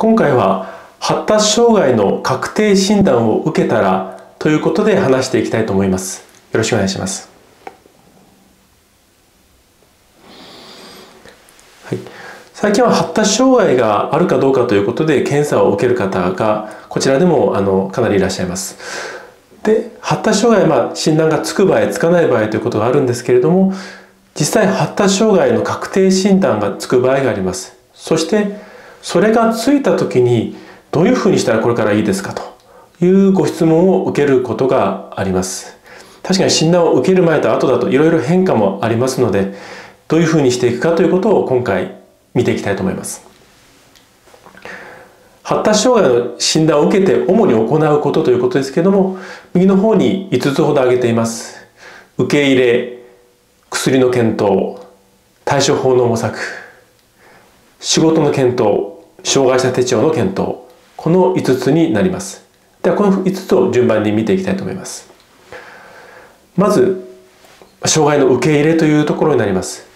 今回は発達障害の確定診断を受けたらということで話していきたいと思います。よろしくお願いします。はい、最近は発達障害があるかどうかということで検査を受ける方がこちらでもあのかなりいらっしゃいます。で発達障害、まあ、診断がつく場合つかない場合ということがあるんですけれども実際発達障害の確定診断がつく場合があります。そしてそれがついた時にどういうふうにしたらこれからいいですかと。いうご質問を受けることがあります。確かに診断を受ける前と後だといろいろ変化もありますのでどういうふうにしていくかということを今回見ていきたいと思います。発達障害の診断を受けて主に行うことということですけれども右の方に5つほど挙げています。受け入れ薬の検討対処法の模索。仕事の検討障害者手帳の検討この5つになります。ではこの5つを順番に見ていきたいと思います。まず障害の受け入れというところになります。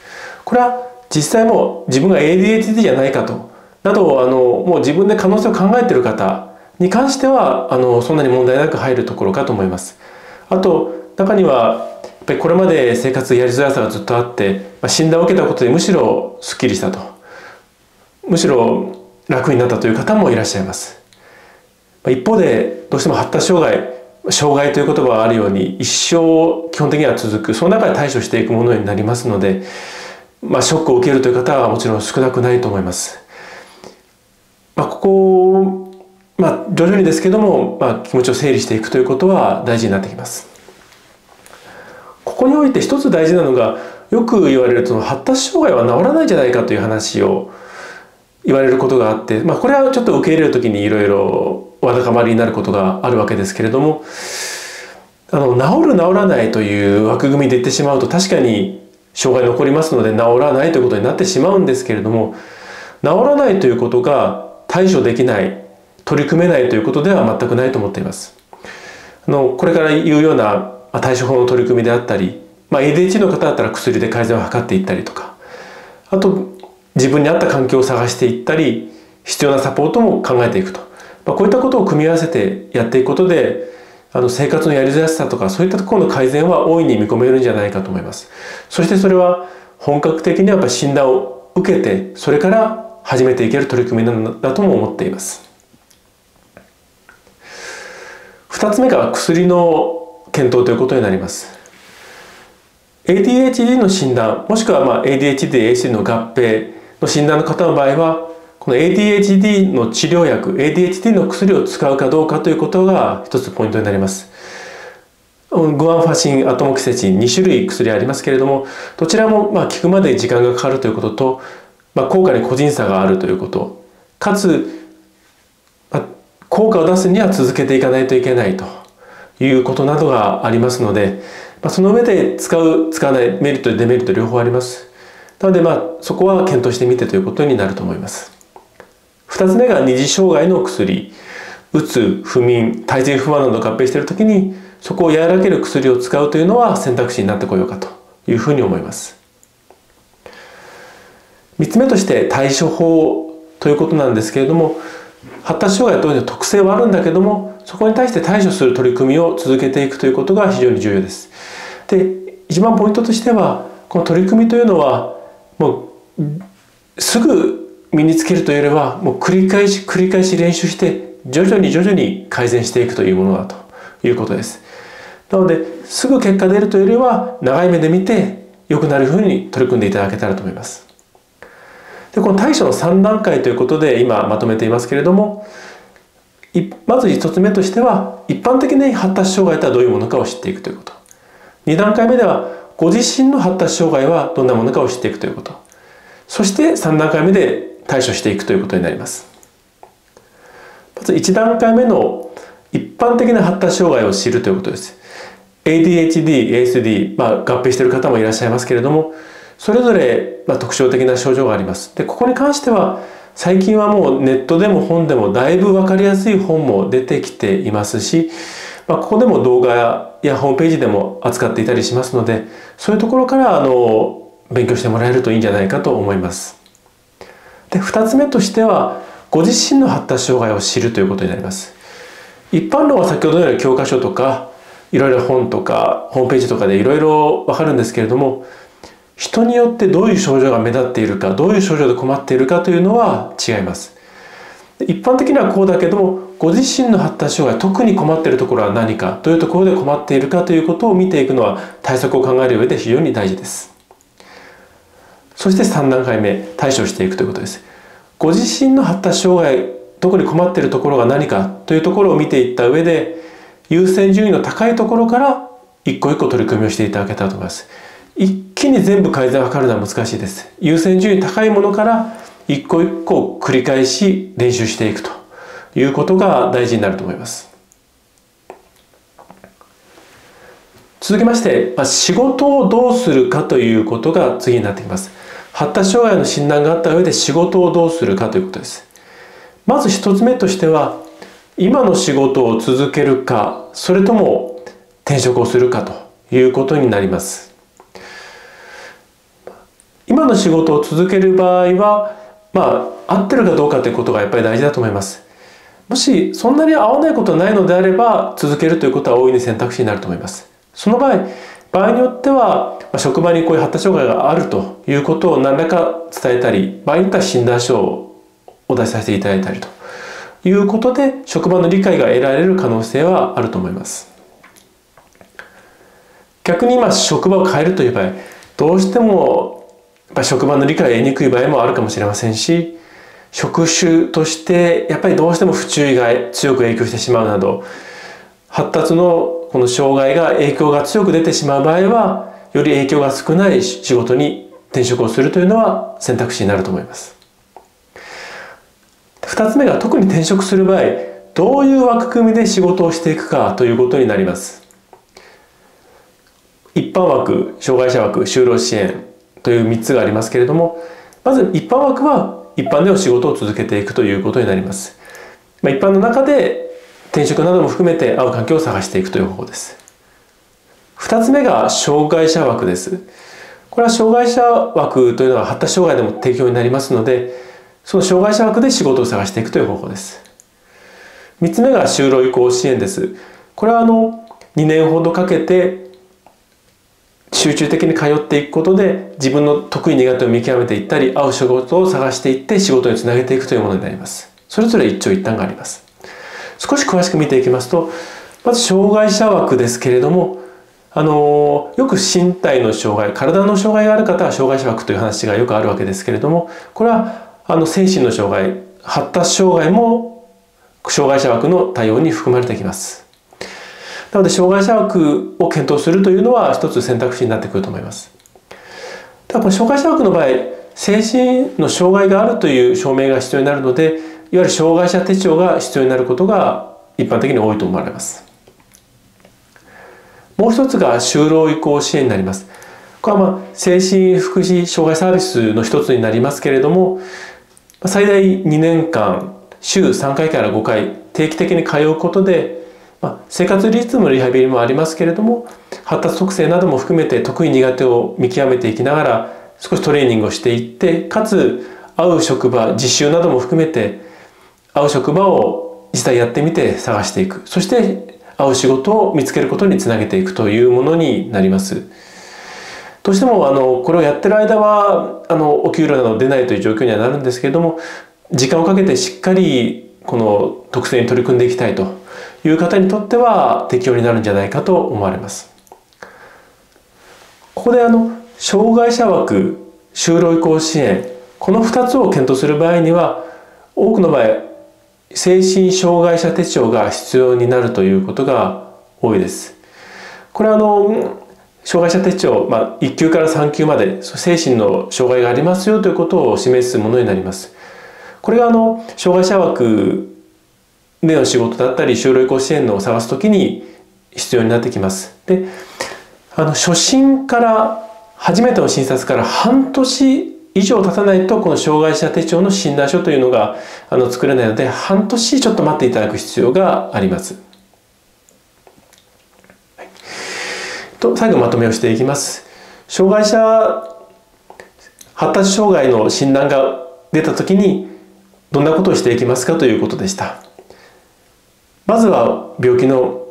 これは実際も自分が ADHD じゃないかとなどあのもう自分で可能性を考えている方に関してはあのそんなに問題なく入るところかと思います。あと中にはやっぱりこれまで生活やりづらさがずっとあって、まあ、診断を受けたことでむしろすっきりしたと。むしろ楽になったという方もいらっしゃいます一方でどうしても発達障害障害という言葉があるように一生基本的には続くその中で対処していくものになりますので、まあ、ショックを受けるという方はもちろん少なくないと思います。まあ、ここまあ、徐々にですけども、まあ、気持ちを整理していくということは大事になってきます。ここにおいて一つ大事なのがよく言われるその発達障害は治らないんじゃないかという話を言われることがあって、まあ、これはちょっと受け入れる時にいろいろわだかまりになることがあるわけですけれどもあの治る治らないという枠組みで言ってしまうと確かに障害残りますので治らないということになってしまうんですけれども治らないということが対処できない取り組めないということでは全くないと思っています。あのこれから言うような対処法の取り組みであったり、まあ、ADHD の方だったら薬で改善を図っていったりとかあと自分に合った環境を探していったり必要なサポートも考えていくと、まあ、こういったことを組み合わせてやっていくことであの生活のやりづらさとかそういったところの改善は大いに見込めるんじゃないかと思います。そしてそれは本格的にやっぱ診断を受けてそれから始めていける取り組みなんだとも思っています。2つ目が薬の検討ということになります。ADHD の診断もしくはまあ ADHD、ACD の合併の診断の方の場合はこの ADHD の治療薬 ADHD の薬を使うかどうかということが一つポイントになります。グアンファシンアトモキセチン2種類薬ありますけれどもどちらもまあ効くまで時間がかかるということと、まあ、効果に個人差があるということ。かつ、まあ、効果を出すには続けていかないといけないと。いうことなどがありますので、まあ、その上で使う使わないメリットデメリット両方あります。なのでまあそこは検討してみてということになると思います。2つ目が二次障害の薬。うつ不眠体重不安など合併している時にそこを和らげる薬を使うというのは選択肢になってこようかというふうに思います。3つ目として対処法ということなんですけれども発達障害等の特性はあるんだけどもそこに対して対処する取り組みを続けていくということが非常に重要です。で一番ポイントとしてはこの取り組みというのはもうすぐ身につけるというよりはもう繰り返し繰り返し練習して徐々に徐々に改善していくというものだということです。なのですぐ結果出るというよりは長い目で見て良くなるふうに取り組んでいただけたらと思います。でこの対処の3段階ということで今まとめていますけれどもまず1つ目としては一般的に発達障害とはどういうものかを知っていくということ。2段階目ではご自身の発達障害はどんなものかを知っていくということ。そして3段階目で対処していくということになります。まず1段階目の一般的な発達障害を知るということです。ADHD、ASD、まあ、合併している方もいらっしゃいますけれどもそれぞれ、まあ、特徴的な症状があります。でここに関しては最近はもうネットでも本でもだいぶ分かりやすい本も出てきていますし、まあ、ここでも動画やホームページでも扱っていたりしますのでそういうところからあの勉強してもらえるといいんじゃないかと思います。で2つ目としてはご自身の発達障害を知るということになります一般論は先ほどのように教科書とかいろいろ本とかホームページとかでいろいろわかるんですけれども人によってどういう症状が目立っているかどういう症状で困っているかというのは違います一般的にはこうだけどもご自身の発達障害特に困っているところは何かどういうところで困っているかということを見ていくのは対策を考える上で非常に大事です。そして3段階目対処していくということです。ご自身の発達障害特に困っているところが何かというところを見ていった上で優先順位の高いところから一個一個取り組みをしていただけたらと思います。一気に全部改善を図るのは難しいです。優先順位高いものから一個一個繰り返し練習していくと。いうことが大事になると思います。続きまして、まあ、仕事をどうするかということが次になってきます。発達障害の診断があった上で仕事をどうするかということです。まず一つ目としては今の仕事を続けるかそれとも転職をするかということになります。今の仕事を続ける場合はまあ合ってるかどうかということがやっぱり大事だと思います。もしそんなに合わないことないのであれば続けるということは大いに選択肢になると思います。その場合場合によっては職場にこういう発達障害があるということを何らか伝えたり場合によっては診断書をお出しさせていただいたりと。いうことで職場の理解が得られる可能性はあると思います。逆に今職場を変えるという場合どうしてもやっぱ職場の理解が得にくい場合もあるかもしれませんし職種としてやっぱりどうしても不注意が強く影響してしまうなど発達のこの障害が影響が強く出てしまう場合はより影響が少ない仕事に転職をするというのは選択肢になると思います。2つ目が特に転職する場合どういう枠組みで仕事をしていくかということになります一般枠障害者枠就労支援という3つがありますけれどもまず一般枠は一般での仕事を続けていくということになります、まあ、一般の中で転職なども含めて合う環境を探していくという方法です。2つ目が障害者枠です。これは障害者枠というのは発達障害でも提供になりますのでその障害者枠で仕事を探していくという方法です。3つ目が就労移行支援です。これはあの2年ほどかけて集中的に通っていくことで自分の得意苦手を見極めていったり合う仕事を探していって仕事につなげていくというものになります。それぞれ一長一短があります。少し詳しく見ていきますとまず障害者枠ですけれどもあのよく身体の障害体の障害がある方は障害者枠という話がよくあるわけですけれどもこれはあの精神の障害発達障害も障害者枠の対応に含まれてきます。なので障害者枠を検討するというのは一つ選択肢になってくると思います。ただこの障害者枠の場合精神の障害があるという証明が必要になるのでいわゆる障害者手帳が必要になることが一般的に多いと思われます。もう一つが就労移行支援になります。これはまあ精神福祉障害サービスの一つになりますけれども最大2年間週3回から5回定期的に通うことで、まあ、生活リズムのリハビリもありますけれども発達特性なども含めて得意苦手を見極めていきながら少しトレーニングをしていってかつ会う職場実習なども含めて会う職場を実際やってみて探していくそして会う仕事を見つけることにつなげていくというものになります。どうしてもあのこれをやってる間はあのお給料など出ないという状況にはなるんですけれども時間をかけてしっかりこの特性に取り組んでいきたいという方にとっては適用になるんじゃないかと思われます。ここであの障害者枠就労移行支援この2つを検討する場合には多くの場合精神障害者手帳が必要になるということが多いです。これはあの障害者手帳、まあ、1級から3級まで精神の障害がありますよということを示すものになります。これがあの障害者枠での仕事だったり就労移行支援のを探すときに必要になってきます。であの初診から初めての診察から半年以上経たないとこの障害者手帳の診断書というのがあの作れないので半年ちょっと待っていただく必要があります。と最後まとめをしていきます障害者発達障害の診断が出た時にどんなことをしていきますかということでしたまずは病気の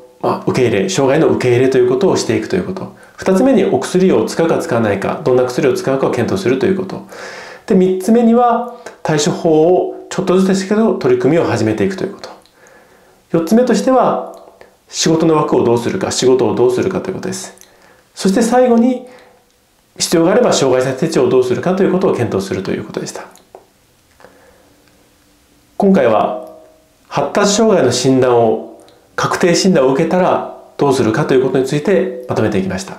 受け入れ障害の受け入れということをしていくということ。2つ目にお薬を使うか使わないかどんな薬を使うかを検討するということ。で3つ目には対処法をちょっとずつですけど取り組みを始めていくということ。4つ目としては仕事の枠をどうするか仕事をどうするかということです。そして最後に必要があれば障害者手帳をどうするかということを検討するということでした。今回は発達障害の診断を確定診断を受けたらどうするかということについてまとめていきました。